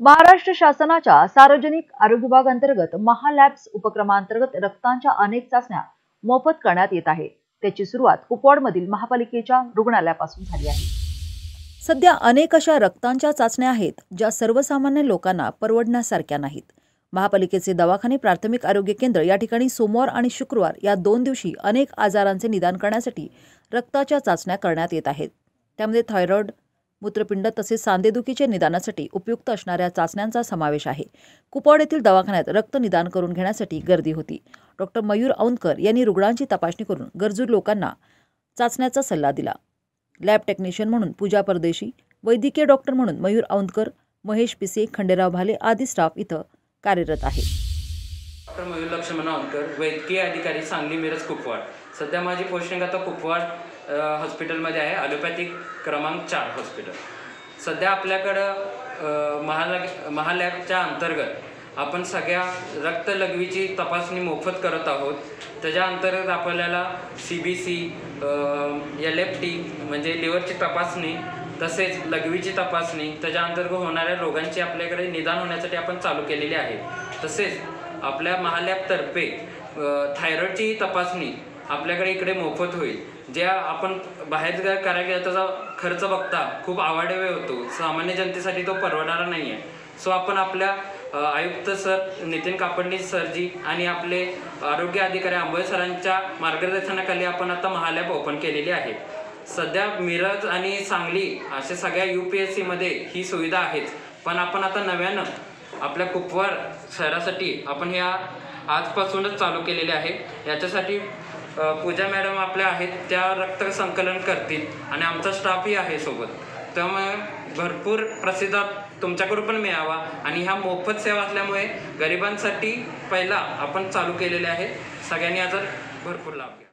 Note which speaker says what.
Speaker 1: महाराष्ट्र शासनाच्या सार्वजनिक आरोग्य विभाग अंतर्गत महालॅब्स उपक्रमांतर्गत रक्तांच्या अनेक चाचण्या मोफत करण्यात येत आहे. त्याची सुरुवात कुपवाडमधील महापालिकेच्या रुग्णालयापासून झाली आहे. सध्या अनेक अशा रक्तांच्या चाचण्या आहेत ज्या सर्वसामान्य लोकांना परवडण्यासारख्या नाहीत. महापालिकेचे दवाखाने प्राथमिक आरोग्य केंद्र या ठिकाणी सोमवार आणि शुक्रवार या दोन दिवशी अनेक आजारांचे निदान करण्यासाठी रक्ताच्या चाचण्या करण्यात येत आहेत. त्यामध्ये थायरॉइड मूत्रपिंड तसेच सांधेदुखीचे निदानासाठी उपयुक्त असणाऱ्या चाचण्यांचा समावेश आहे. कुपवाड येथील दवाखान्यात रक्त निदान करून घेण्यासाठी गर्दी होती. डॉक्टर मयूर औंदकर यांनी रुग्णांची तपासणी करून गरजू लोकांना चाचण्याचा सल्ला दिला. लॅब टेक्निशियन म्हणून पूजा परदेशी वैद्यकीय डॉक्टर म्हणून मयूर औंदकर महेश पिसे खंडेराव भाले आदी स्टाफ इथं कार्यरत आहे.
Speaker 2: डॉक्टर मयूर लक्ष्मण औंदकर वैद्यकीय अधिकारी सांगली मिरज कुपवाड. सध्या माझी पोस्टिंग आता कुपवाड हॉस्पिटलमध्ये आहे ॲलोपॅथिक क्रमांक चार हॉस्पिटल. सध्या आपल्याकडं महालग महालॅबच्या अंतर्गत आपण सगळ्या रक्तलघवीची तपासणी मोफत करत आहोत. त्याच्या अंतर्गत आपल्याला C B C L F T म्हणजे लिव्हरची तपासणी तसेच लघवीची तपासणी त्याच्या अंतर्गत होणाऱ्या रोगांची आपल्याकडे निदान होण्यासाठी आपण चालू केलेली आहे. तसेच आपल्या महालॅबतर्फे थायरॉईडचीही तपासणी आपल्याकडे इकडे मोफत होईल. ज्या आपण बाहेर जर करायला त्याचा खर्च बघता खूप आवाडवे होतो. सामान्य जनतेसाठी तो परवडणारा नाही आहे सो आपण आपल्या आयुक्त सर नितीन कापडणी सरजी आणि आपले आरोग्य अधिकारी आंबोळे सरांच्या मार्गदर्शनाखाली आपण आता महालॅब ओपन केलेली आहे. सध्या मिरज आणि सांगली अशा सगळ्या यू पी एस सीमध्ये ही सुविधा आहेच पण आपण आता नव्यानं आपल्या कुपवार शहरासाठी आपण ह्या आजपासूनच चालू केलेले आहे. याच्यासाठी पूजा मॅडम आपल्या आहेत त्या रक्त संकलन करतील आणि आमचा स्टाफही आहे सोबत. त्यामुळे भरपूर प्रसिद्ध तुमच्याकडून पण मिळावा आणि ह्या मोफत सेवा असल्यामुळे गरिबांसाठी पहिला आपण चालू केलेले आहे. सगळ्यांनी याचा भरपूर लाभ घ्या.